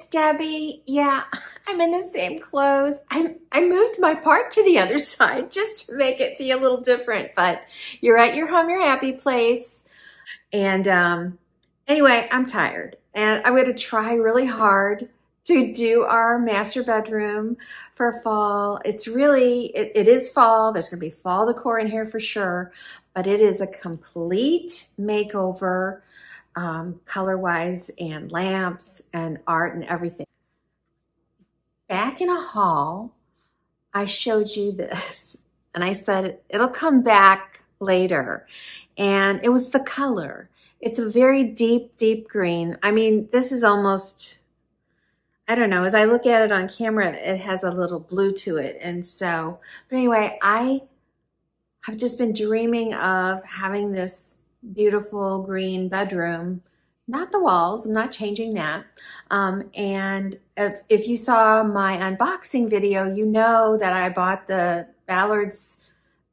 it's Debbie. Yeah, I'm in the same clothes. I, I moved my part to the other side just to make it be a little different, but you're at your home, your happy place. And um, anyway, I'm tired and I'm going to try really hard to do our master bedroom for fall. It's really, it, it is fall. There's going to be fall decor in here for sure, but it is a complete makeover um, color-wise and lamps and art and everything. Back in a haul, I showed you this and I said, it'll come back later. And it was the color. It's a very deep, deep green. I mean, this is almost, I don't know, as I look at it on camera, it has a little blue to it. And so, but anyway, I have just been dreaming of having this beautiful green bedroom. Not the walls, I'm not changing that. Um, and if, if you saw my unboxing video, you know that I bought the Ballard's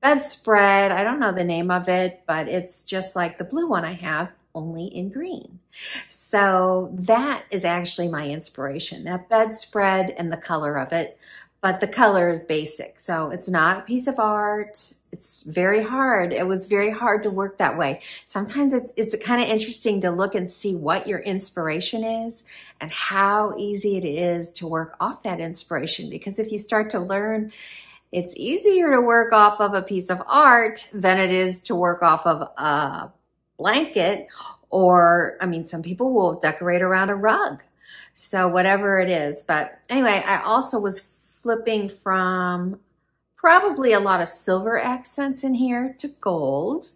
bedspread. I don't know the name of it, but it's just like the blue one I have, only in green. So that is actually my inspiration, that bedspread and the color of it but the color is basic. So it's not a piece of art. It's very hard. It was very hard to work that way. Sometimes it's, it's kind of interesting to look and see what your inspiration is and how easy it is to work off that inspiration. Because if you start to learn, it's easier to work off of a piece of art than it is to work off of a blanket or, I mean, some people will decorate around a rug. So whatever it is. But anyway, I also was flipping from probably a lot of silver accents in here to gold.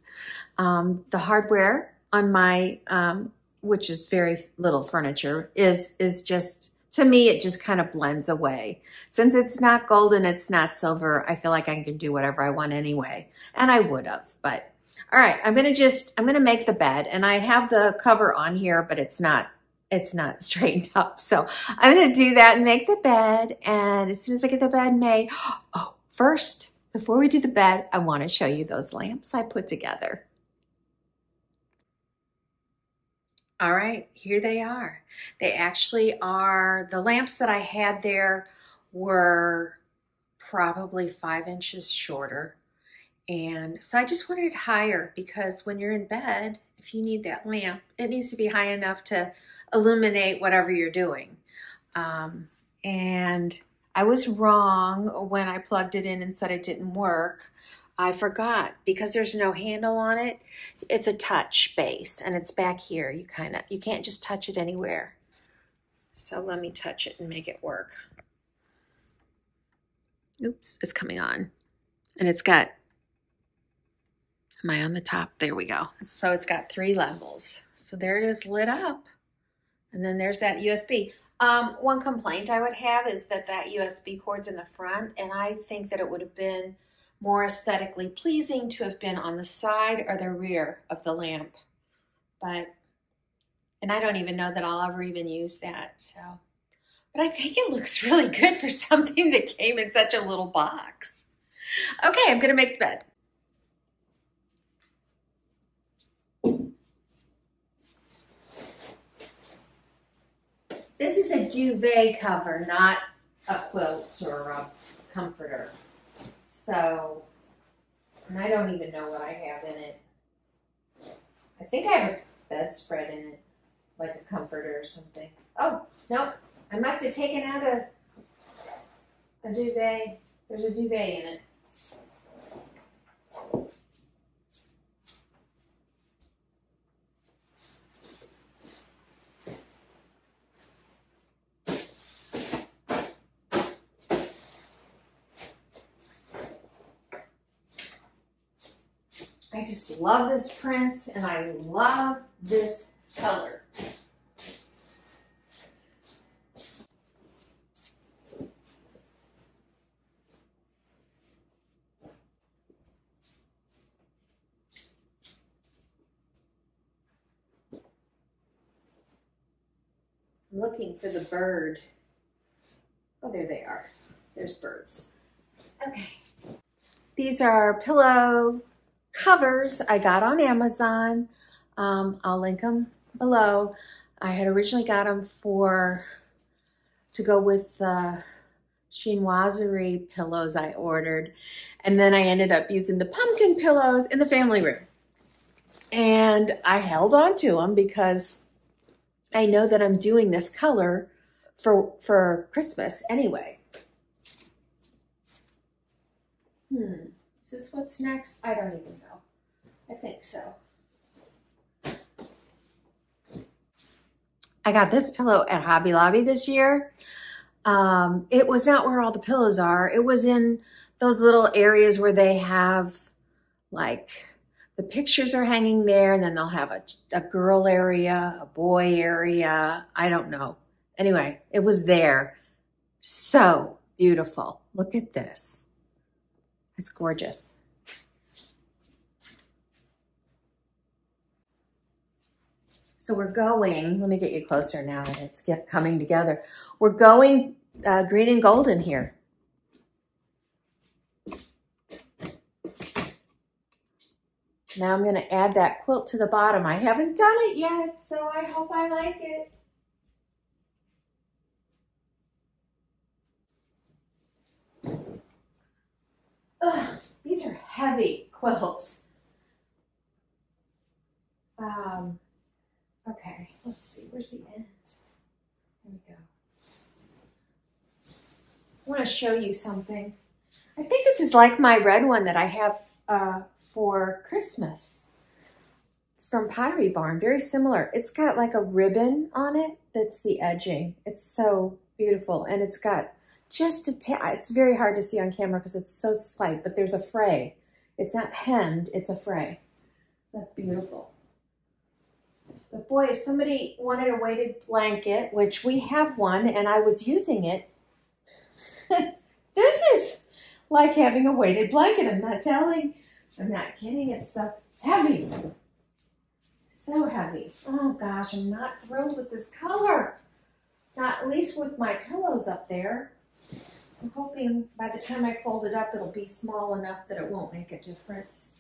Um, the hardware on my, um, which is very little furniture, is, is just, to me, it just kind of blends away. Since it's not gold and it's not silver, I feel like I can do whatever I want anyway. And I would have, but all right, I'm going to just, I'm going to make the bed and I have the cover on here, but it's not it's not straightened up. So I'm to do that and make the bed. And as soon as I get the bed made, oh, first, before we do the bed, I want to show you those lamps I put together. All right, here they are. They actually are, the lamps that I had there were probably five inches shorter. And so I just wanted it higher because when you're in bed, if you need that lamp, it needs to be high enough to illuminate whatever you're doing. Um, and I was wrong when I plugged it in and said it didn't work. I forgot because there's no handle on it. It's a touch base and it's back here. You kind of, you can't just touch it anywhere. So let me touch it and make it work. Oops, it's coming on. And it's got, am I on the top? There we go. So it's got three levels. So there it is lit up. And then there's that USB. Um, one complaint I would have is that that USB cord's in the front, and I think that it would have been more aesthetically pleasing to have been on the side or the rear of the lamp. But, and I don't even know that I'll ever even use that, so. But I think it looks really good for something that came in such a little box. Okay, I'm gonna make the bed. This is a duvet cover, not a quilt or a comforter. So, and I don't even know what I have in it. I think I have a bedspread in it, like a comforter or something. Oh, no, I must have taken out a, a duvet. There's a duvet in it. I just love this print and I love this color. I'm looking for the bird. Oh, there they are. There's birds. Okay. These are pillow covers I got on Amazon. Um, I'll link them below. I had originally got them for to go with the chinoiserie pillows I ordered. And then I ended up using the pumpkin pillows in the family room. And I held on to them because I know that I'm doing this color for, for Christmas anyway. Hmm, is this what's next? I don't even know. I think so. I got this pillow at Hobby Lobby this year. Um, it was not where all the pillows are. It was in those little areas where they have like the pictures are hanging there and then they'll have a, a girl area, a boy area. I don't know. Anyway, it was there. So beautiful. Look at this. It's gorgeous. So we're going, let me get you closer now. It's coming together. We're going uh, green and golden here. Now I'm going to add that quilt to the bottom. I haven't done it yet, so I hope I like it. Ugh, these are heavy quilts. Um, Okay, let's see, where's the end? There we go. I want to show you something. I think this is like my red one that I have uh, for Christmas from Pottery Barn. Very similar. It's got like a ribbon on it that's the edging. It's so beautiful. And it's got just a it's very hard to see on camera because it's so slight, but there's a fray. It's not hemmed, it's a fray. That's beautiful. But boy, if somebody wanted a weighted blanket, which we have one and I was using it, this is like having a weighted blanket. I'm not telling, I'm not kidding. It's so heavy. So heavy. Oh gosh, I'm not thrilled with this color. Not least with my pillows up there. I'm hoping by the time I fold it up, it'll be small enough that it won't make a difference.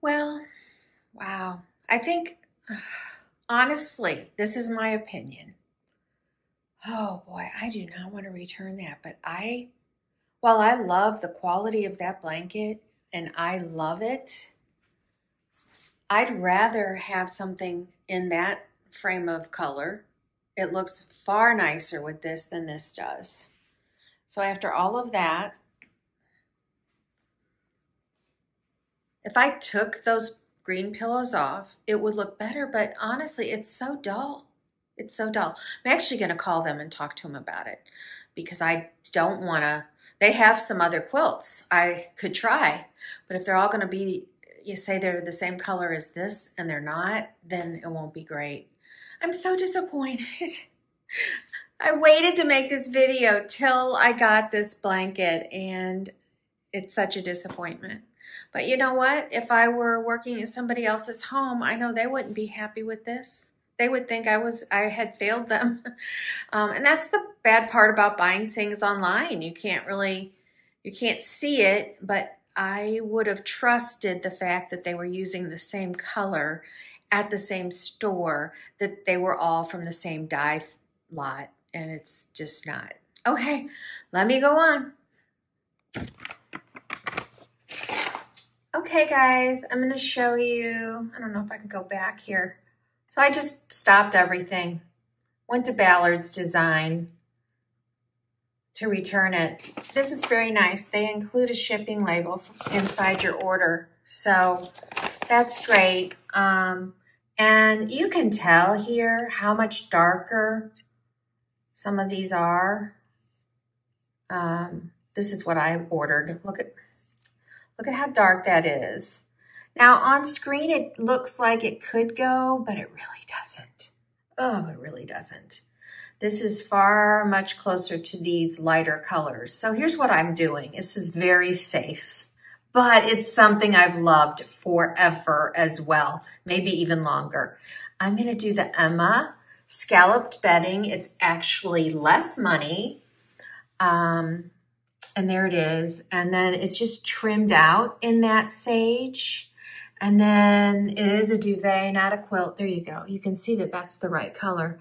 Well, wow. I think, honestly, this is my opinion. Oh boy, I do not want to return that. But I, while I love the quality of that blanket and I love it, I'd rather have something in that frame of color. It looks far nicer with this than this does. So after all of that, If I took those green pillows off, it would look better, but honestly, it's so dull. It's so dull. I'm actually going to call them and talk to them about it because I don't want to. They have some other quilts I could try, but if they're all going to be, you say they're the same color as this and they're not, then it won't be great. I'm so disappointed. I waited to make this video till I got this blanket and it's such a disappointment. But you know what? If I were working in somebody else's home, I know they wouldn't be happy with this. They would think I was I had failed them. Um, and that's the bad part about buying things online. You can't really you can't see it, but I would have trusted the fact that they were using the same color at the same store, that they were all from the same dye lot, and it's just not. Okay, let me go on. Okay, guys, I'm going to show you, I don't know if I can go back here. So I just stopped everything, went to Ballard's Design to return it. This is very nice. They include a shipping label inside your order. So that's great. Um, and you can tell here how much darker some of these are. Um, this is what I ordered. Look at Look at how dark that is. Now on screen, it looks like it could go, but it really doesn't. Oh, it really doesn't. This is far much closer to these lighter colors. So here's what I'm doing. This is very safe, but it's something I've loved forever as well, maybe even longer. I'm gonna do the Emma scalloped bedding. It's actually less money. Um, and there it is. And then it's just trimmed out in that sage. And then it is a duvet, not a quilt. There you go. You can see that that's the right color.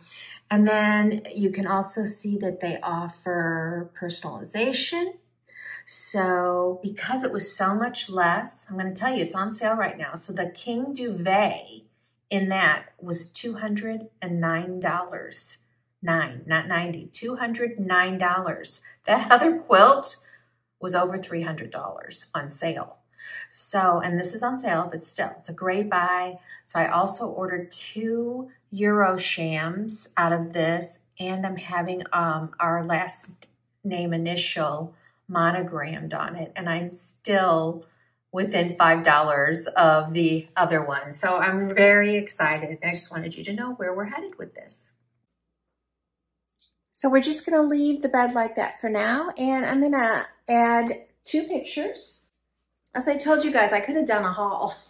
And then you can also see that they offer personalization. So because it was so much less, I'm going to tell you, it's on sale right now. So the King Duvet in that was $209 nine, not 90, $209. That other quilt was over $300 on sale. So, and this is on sale, but still, it's a great buy. So I also ordered two Euro shams out of this, and I'm having um, our last name initial monogrammed on it, and I'm still within $5 of the other one. So I'm very excited. I just wanted you to know where we're headed with this. So we're just gonna leave the bed like that for now. And I'm gonna add two pictures. As I told you guys, I could have done a haul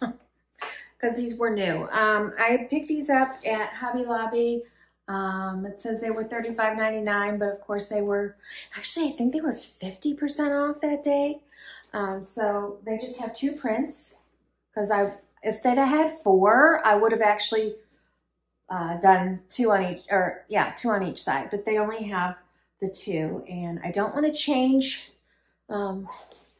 because these were new. Um, I picked these up at Hobby Lobby. Um, it says they were $35.99, but of course they were, actually I think they were 50% off that day. Um, so they just have two prints because I, if they'd have had four, I would have actually uh, done two on each, or yeah, two on each side, but they only have the two. And I don't want to change um,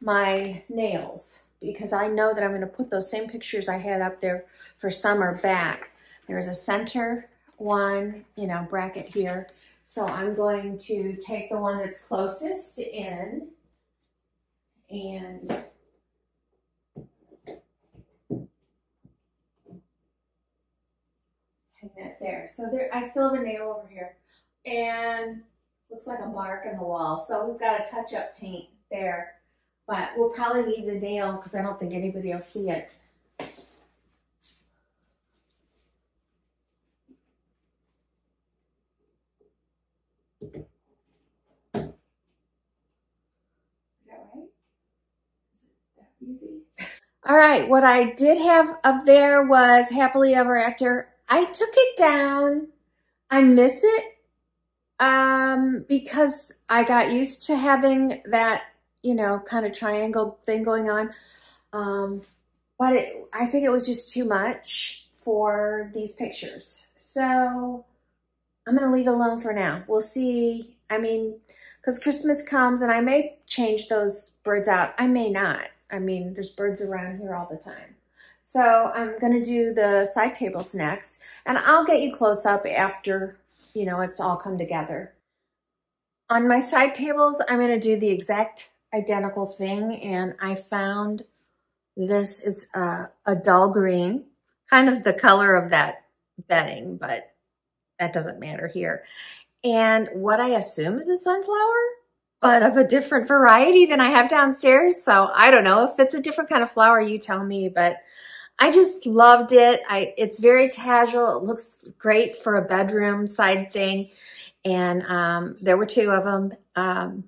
my nails because I know that I'm going to put those same pictures I had up there for summer back. There's a center one, you know, bracket here. So I'm going to take the one that's closest in and hang that there. So there, I still have a nail over here and looks like a mark in the wall. So we've got a touch up paint there, but we'll probably leave the nail because I don't think anybody will see it. Is that right? It easy? All right, what I did have up there was Happily Ever After. I took it down. I miss it um, because I got used to having that, you know, kind of triangle thing going on. Um, but it, I think it was just too much for these pictures. So I'm going to leave it alone for now. We'll see. I mean, because Christmas comes and I may change those birds out. I may not. I mean, there's birds around here all the time. So I'm going to do the side tables next, and I'll get you close up after, you know, it's all come together. On my side tables, I'm going to do the exact identical thing, and I found this is a, a dull green, kind of the color of that bedding, but that doesn't matter here. And what I assume is a sunflower, but of a different variety than I have downstairs. So I don't know if it's a different kind of flower, you tell me, but I just loved it. I It's very casual. It looks great for a bedroom side thing. And um, there were two of them. Um,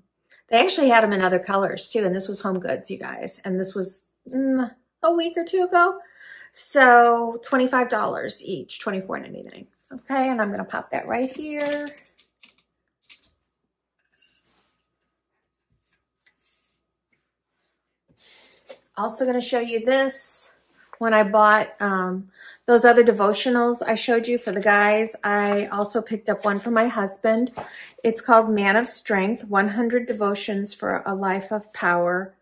they actually had them in other colors too. And this was Home Goods, you guys. And this was mm, a week or two ago. So $25 each, $24.99. Okay, and I'm going to pop that right here. Also going to show you this. When I bought um, those other devotionals I showed you for the guys, I also picked up one for my husband. It's called Man of Strength, 100 Devotions for a Life of Power.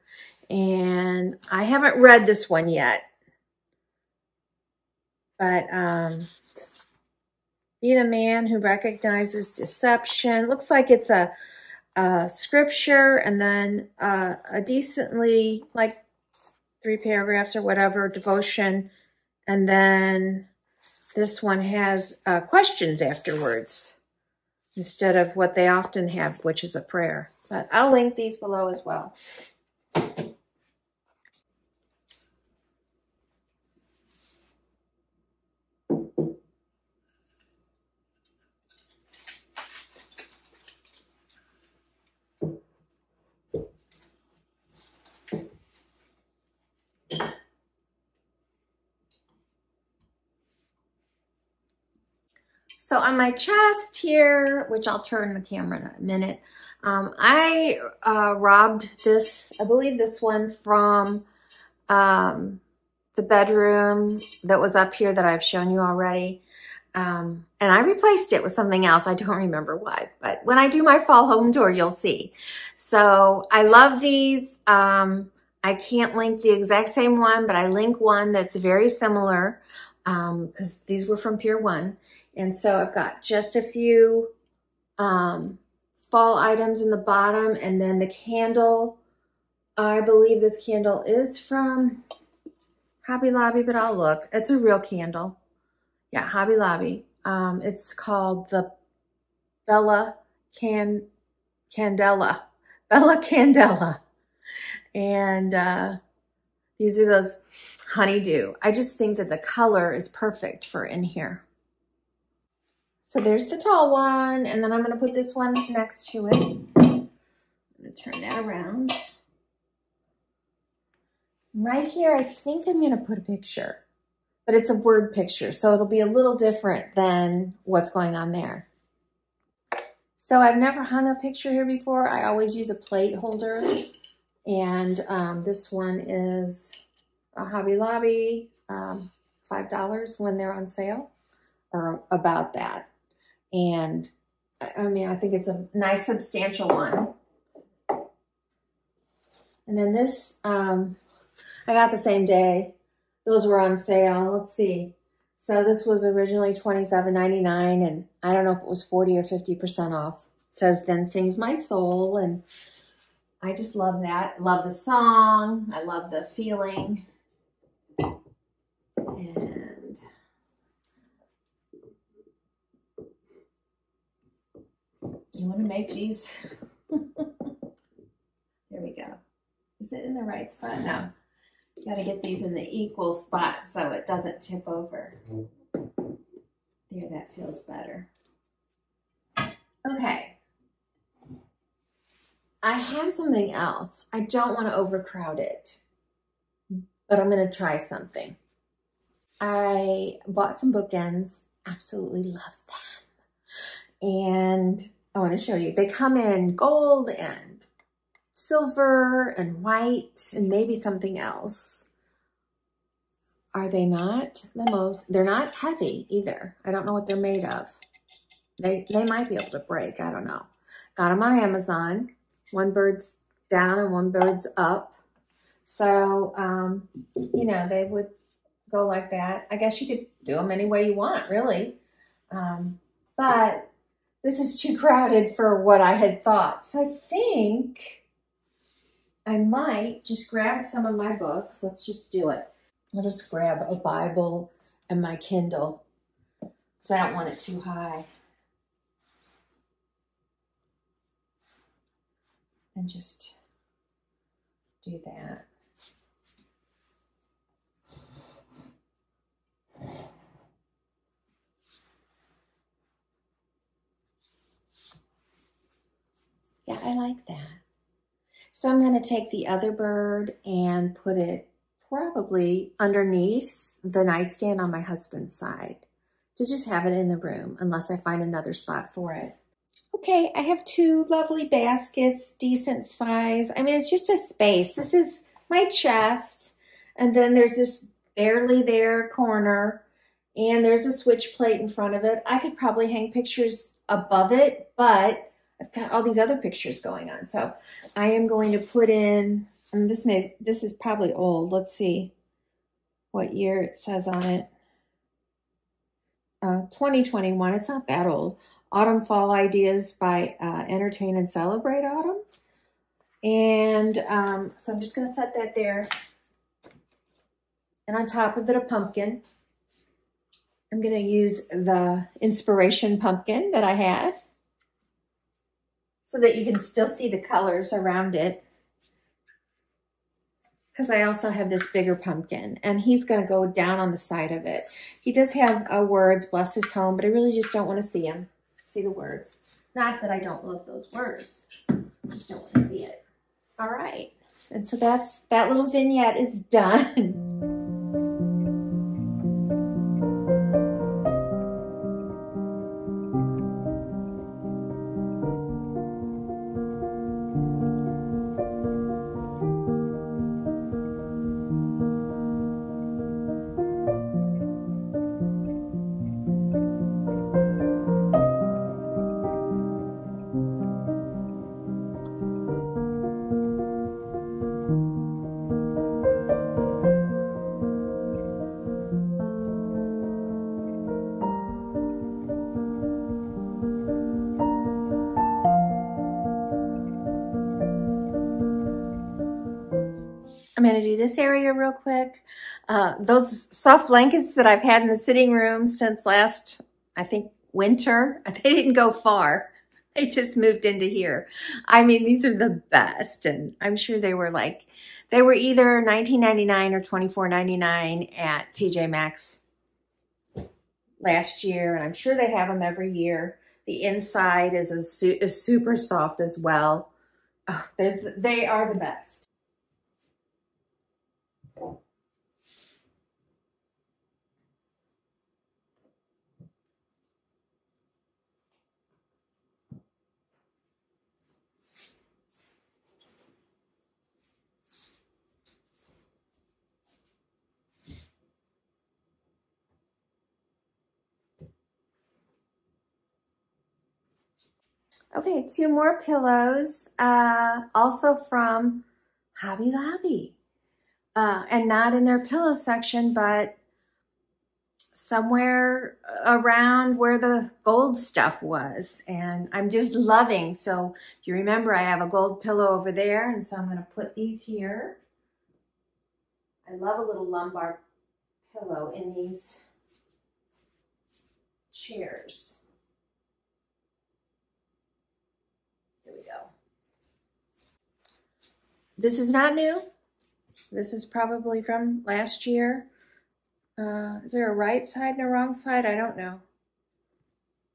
And I haven't read this one yet. But um, be the man who recognizes deception. Looks like it's a, a scripture and then uh, a decently, like three paragraphs or whatever, devotion. And then this one has uh, questions afterwards instead of what they often have, which is a prayer. But I'll link these below as well. So on my chest here, which I'll turn the camera in a minute, um, I uh, robbed this, I believe this one from um, the bedroom that was up here that I've shown you already. Um, and I replaced it with something else. I don't remember what, but when I do my fall home tour, you'll see. So I love these. Um, I can't link the exact same one, but I link one that's very similar because um, these were from Pier 1. And so I've got just a few um, fall items in the bottom and then the candle. I believe this candle is from Hobby Lobby, but I'll look. It's a real candle. Yeah, Hobby Lobby. Um, it's called the Bella Can Candela. Bella Candela. And uh, these are those honeydew. I just think that the color is perfect for in here. So there's the tall one, and then I'm to put this one next to it. I'm to turn that around. Right here, I think I'm to put a picture, but it's a word picture, so it'll be a little different than what's going on there. So I've never hung a picture here before. I always use a plate holder, and um, this one is a Hobby Lobby, um, $5 when they're on sale, or about that. And I mean, I think it's a nice substantial one. And then this, um, I got the same day. Those were on sale. Let's see. So this was originally $27.99 and I don't know if it was 40 or 50% off. It says, then sings my soul. And I just love that. Love the song. I love the feeling. You want to make these. there we go. Is it in the right spot? No. You got to get these in the equal spot so it doesn't tip over. There, that feels better. Okay. I have something else. I don't want to overcrowd it, but I'm going to try something. I bought some bookends. Absolutely love them. And I want to show you. They come in gold and silver and white and maybe something else. Are they not the most, they're not heavy either. I don't know what they're made of. They, they might be able to break. I don't know. Got them on Amazon. One bird's down and one bird's up. So, um, you know, they would go like that. I guess you could do them any way you want, really. Um, but this is too crowded for what I had thought. So I think I might just grab some of my books. Let's just do it. I'll just grab a Bible and my Kindle because I don't want it too high. And just do that. Yeah, I like that. So I'm going to take the other bird and put it probably underneath the nightstand on my husband's side to just have it in the room unless I find another spot for it. Okay, I have two lovely baskets, decent size. I mean, it's just a space. This is my chest, and then there's this barely there corner, and there's a switch plate in front of it. I could probably hang pictures above it, but I've got all these other pictures going on. So I am going to put in, and this may, this is probably old. Let's see what year it says on it. Uh, 2021, it's not that old. Autumn Fall Ideas by uh, Entertain and Celebrate Autumn. And um, so I'm just going to set that there. And on top of it, a pumpkin. I'm going to use the inspiration pumpkin that I had so that you can still see the colors around it. Because I also have this bigger pumpkin and he's going to go down on the side of it. He does have uh, words, bless his home, but I really just don't want to see him, see the words. Not that I don't love those words, just don't want to see it. All right. And so that's, that little vignette is done. this area real quick. Uh, those soft blankets that I've had in the sitting room since last, I think, winter, they didn't go far. They just moved into here. I mean, these are the best. And I'm sure they were like, they were either $19.99 or $24.99 at TJ Maxx last year. And I'm sure they have them every year. The inside is, a is super soft as well. Oh, they are the best. Okay, two more pillows, uh, also from Hobby Lobby. Uh, and not in their pillow section, but somewhere around where the gold stuff was. And I'm just loving. So you remember I have a gold pillow over there. And so I'm going to put these here. I love a little lumbar pillow in these chairs. Here we go. This is not new. This is probably from last year. Uh, is there a right side and a wrong side? I don't know.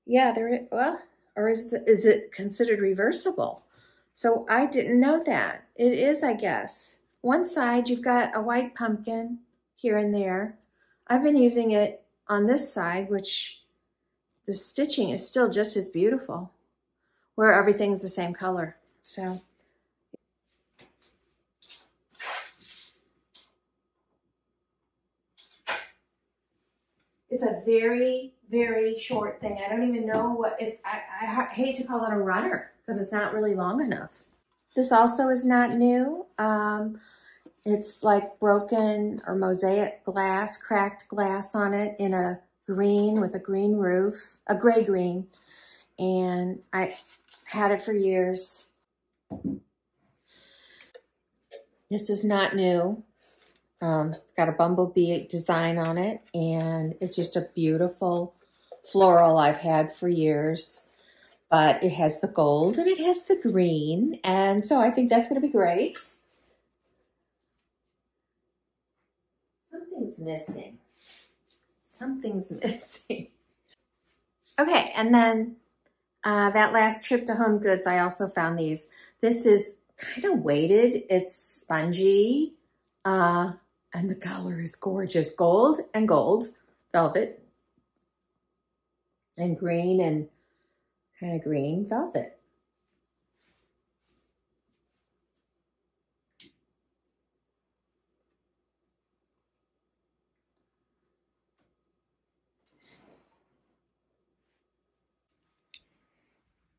Yeah, there is, well, or is, the, is it considered reversible? So I didn't know that. It is, I guess. One side, you've got a white pumpkin here and there. I've been using it on this side, which the stitching is still just as beautiful, where everything's the same color. So It's a very, very short thing. I don't even know what it's, I, I hate to call it a runner because it's not really long enough. This also is not new. Um, it's like broken or mosaic glass, cracked glass on it in a green with a green roof, a gray green. And I had it for years. This is not new. Um, it's got a bumblebee design on it, and it's just a beautiful floral I've had for years. But it has the gold and it has the green, and so I think that's going to be great. Something's missing. Something's missing. Okay, and then uh, that last trip to Home Goods, I also found these. This is kind of weighted. It's spongy. Uh, And the color is gorgeous. Gold and gold, velvet, and green and kind of green velvet.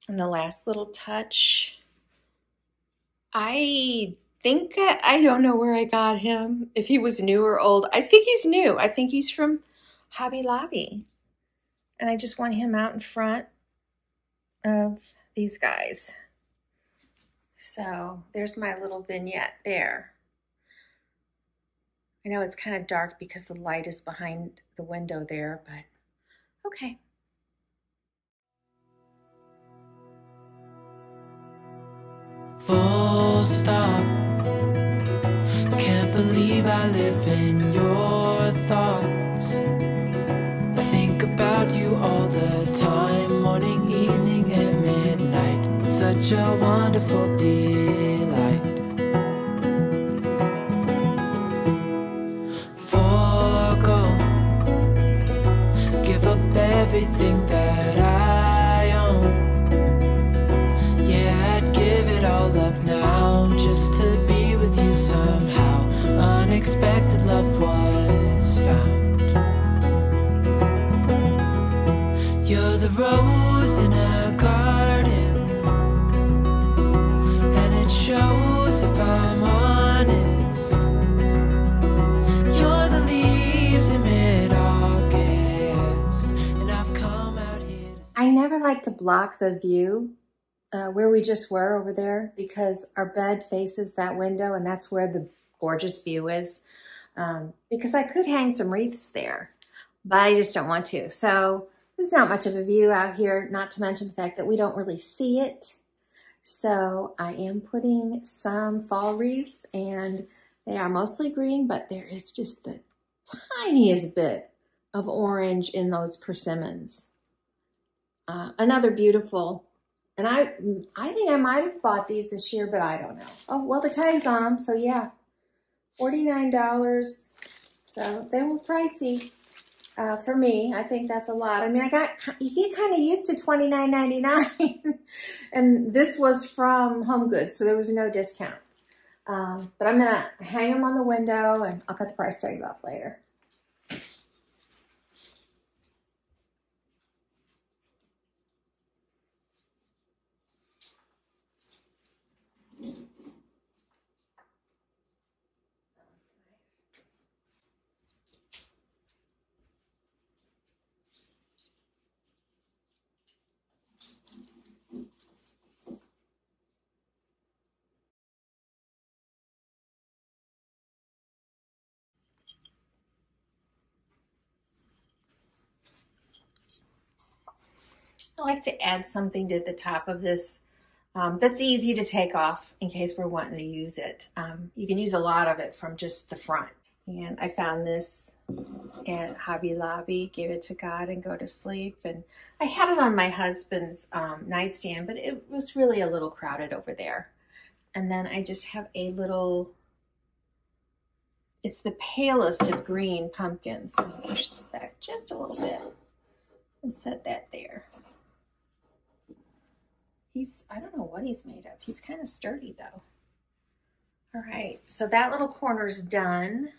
And the last little touch, I think, I, don't know where I got him, if he was new or old. I think he's new. I think he's from Hobby Lobby. And I just want him out in front of these guys. So there's my little vignette there. I know it's kind of dark because the light is behind the window there, but okay. Full stop. I live in your thoughts. I think about you all the time, morning, evening, and midnight. Such a wonderful delight. Forgo, give up everything that I never like to block the view uh, where we just were over there because our bed faces that window and that's where the gorgeous view is. Um, because I could hang some wreaths there, but I just don't want to. So there's not much of a view out here, not to mention the fact that we don't really see it. So I am putting some fall wreaths and they are mostly green, but there is just the tiniest bit of orange in those persimmons. Uh, another beautiful, and I I think I might have bought these this year, but I don't know. Oh, well, the tag's on them, so yeah. $49, so they were pricey uh, for me. I think that's a lot. I mean, I got, you get kind of used to $29.99, and this was from Home Goods, so there was no discount. Um, but I'm gonna hang them on the window, and I'll cut the price tags off later. I like to add something to the top of this um, that's easy to take off in case we're wanting to use it. Um, you can use a lot of it from just the front. And I found this at Hobby Lobby, give it to God and go to sleep. And I had it on my husband's um, nightstand, but it was really a little crowded over there. And then I just have a little, it's the palest of green pumpkins. Me push this back just a little bit and set that there. He's, I don't know what he's made of. He's kind of sturdy though. All right, so that little corner's done.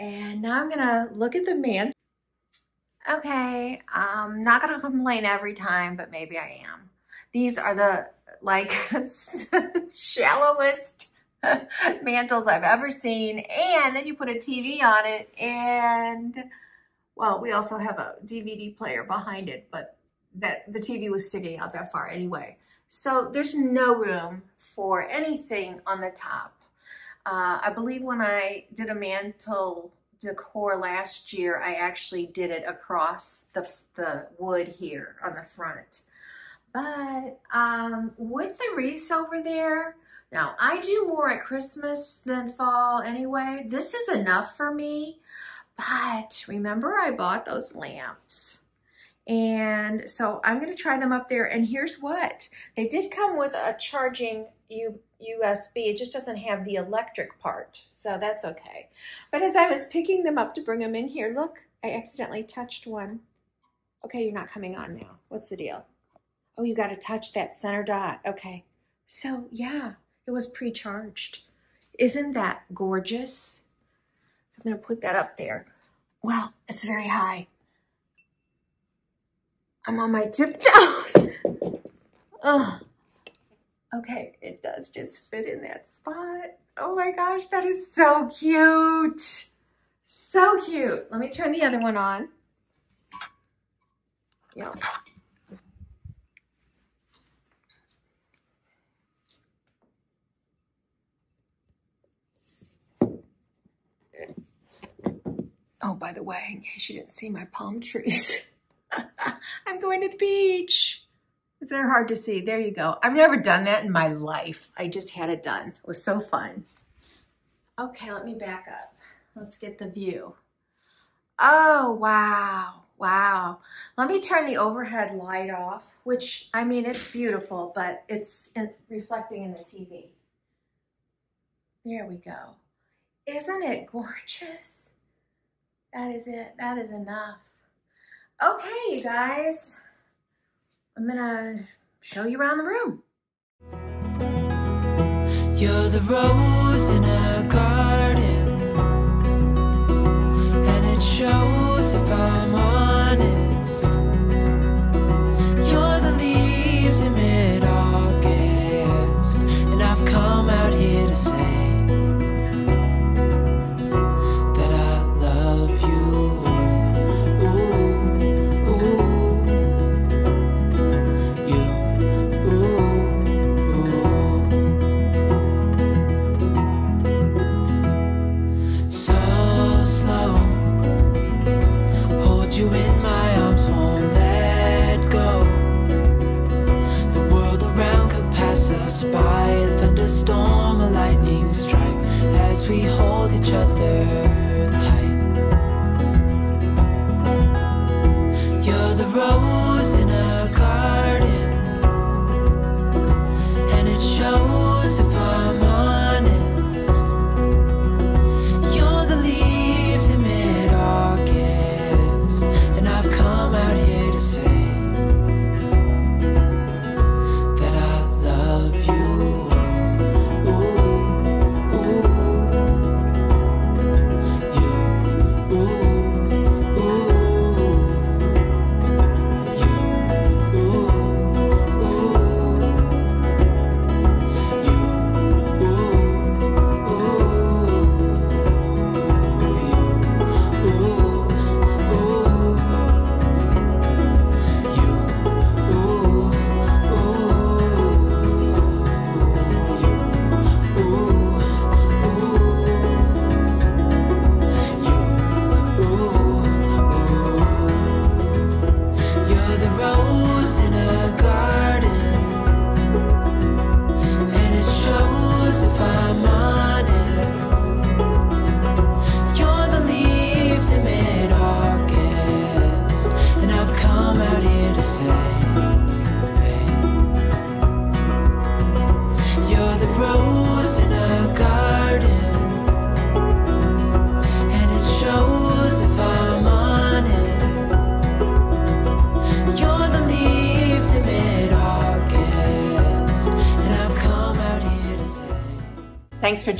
And now I'm gonna look at the man. Okay, I'm not gonna complain every time, but maybe I am. These are the like shallowest mantles I've ever seen. And then you put a TV on it and well, we also have a DVD player behind it, but that the TV was sticking out that far anyway. So there's no room for anything on the top. Uh, I believe when I did a mantle decor last year, I actually did it across the, the wood here on the front. But um, with the wreaths over there, now I do more at Christmas than fall anyway. This is enough for me. But remember I bought those lamps And so I'm going to try them up there. And here's what they did come with a charging U USB. It just doesn't have the electric part. So that's okay. But as I was picking them up to bring them in here, look, I accidentally touched one. Okay, you're not coming on now. What's the deal? Oh, you got to touch that center dot. Okay. So, yeah, it was pre-charged. Isn't that gorgeous? So I'm going to put that up there. Well, it's very high. I'm on my tiptoes. oh, okay. It does just fit in that spot. Oh my gosh, that is so cute. So cute. Let me turn the other one on. Yeah. Oh, by the way, in case you didn't see my palm trees, I'm going to the beach. Is there hard to see? There you go. I've never done that in my life. I just had it done. It was so fun. Okay, let me back up. Let's get the view. Oh, wow. Wow. Let me turn the overhead light off, which, I mean, it's beautiful, but it's in, reflecting in the TV. There we go. Isn't it gorgeous? That is it. That is enough. Okay, you guys. I'm gonna show you around the room. You're the rose in a garden, and it shows if I'm. You're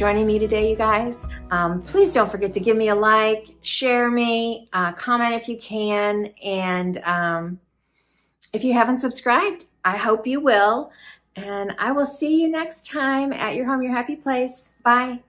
joining me today, you guys. Um, please don't forget to give me a like, share me, uh, comment if you can, and um, if you haven't subscribed, I hope you will. And I will see you next time at your home, your happy place. Bye.